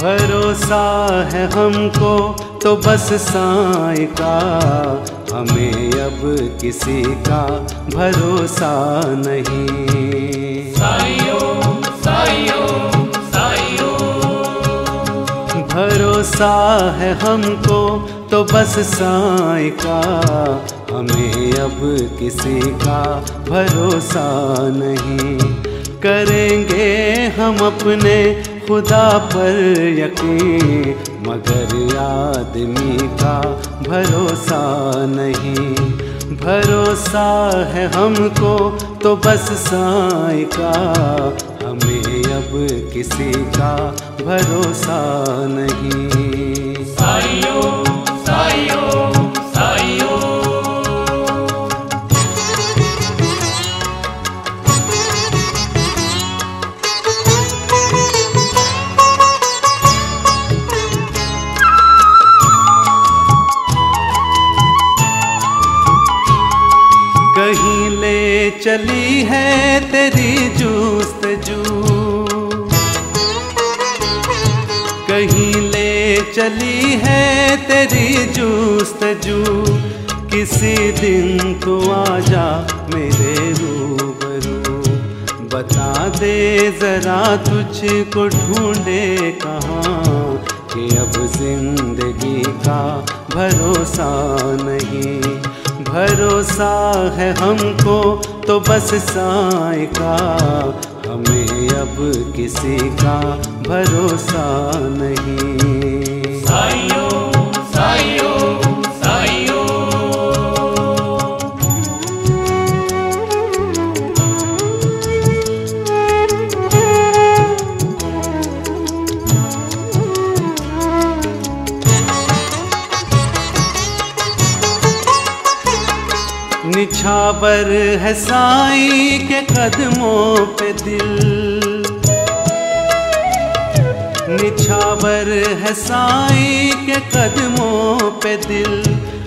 भरोसा है हमको तो बस साई का। हमें अब किसी का भरोसा नहीं। साइयो साइयो साइयो भरोसा है हमको तो बस साई का। हमें अब किसी का भरोसा नहीं। करेंगे हम अपने खुदा पर यकीन, मगर आदमी का भरोसा नहीं। भरोसा है हमको तो बस साई का। हमें अब किसी का भरोसा नहीं। साइयो साइयो। कहीं ले चली है तेरी जूस्तजू। कहीं ले चली है तेरी जूस्तजू। किसी दिन तू आजा मेरे रूबरू। बता दे जरा तुझको ढूंढे कहाँ कि अब ज़िंदगी का भरोसा नहीं। भरोसा है हमको तो बस साई का। हमें अब किसी का भरोसा नहीं। साईयो साइयो। निछावर है साई के कदमों पे दिल। निछावर है साई के कदमों पे दिल।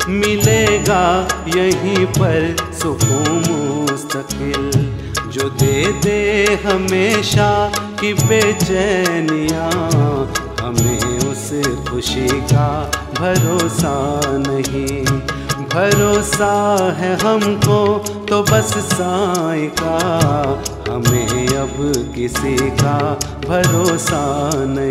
मिलेगा यहीं पर सुकून मुस्तकिल। जो दे दे हमेशा की बेचैनिया, हमें उस खुशी का भरोसा नहीं। भरोसा है हमको तो बस साई का। हमें अब किसी का भरोसा नहीं।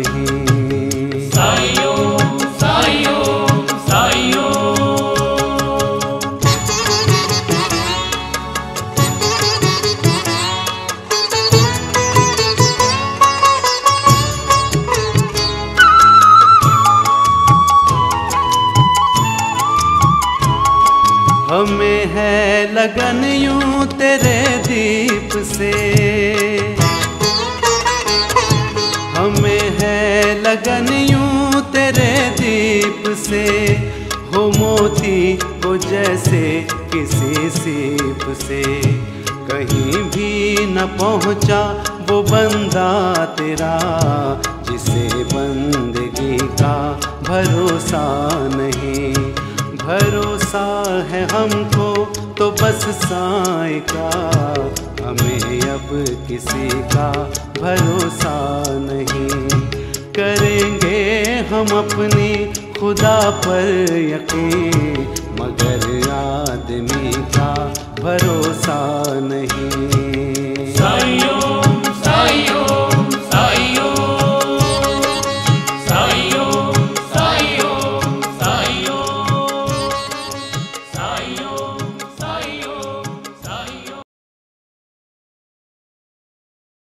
हमें है लगन यूँ तेरे दीप से। हमें है लगन यूँ तेरे दीप से। हो मोती हो जैसे किसी सीप से। कहीं भी न पहुँचा वो बंदा तेरा, जिसे बंदगी का भरोसा नहीं। भरोसा है हमको तो बस साई का। हमें अब किसी का भरोसा नहीं। करेंगे हम अपने खुदा पर यकीन, मगर आदमी का भरोसा नहीं।